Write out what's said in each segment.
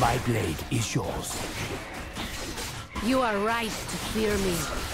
My blade is yours. You are right to fear me.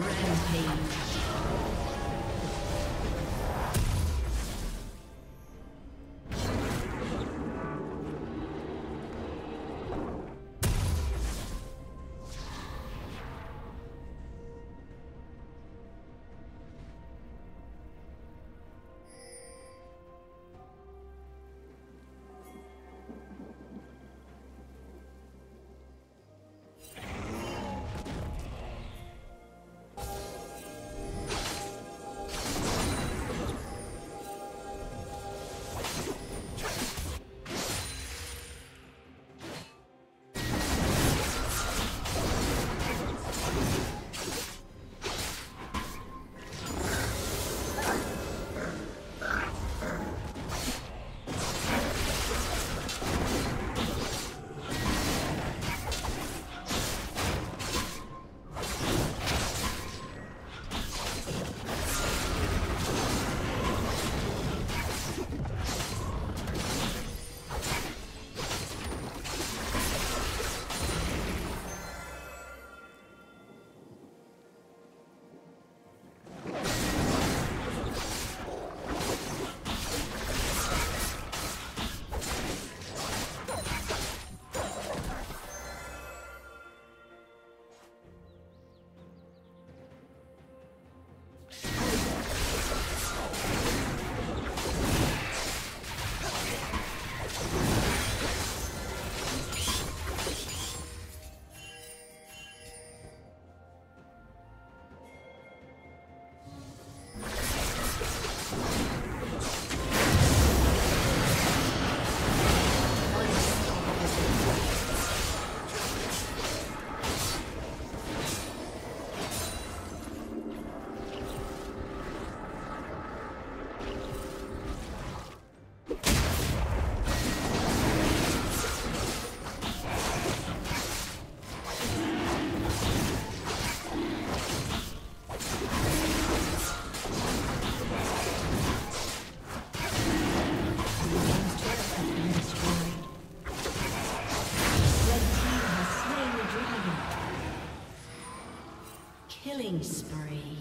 Rampage. Killing spree.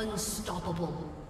Unstoppable.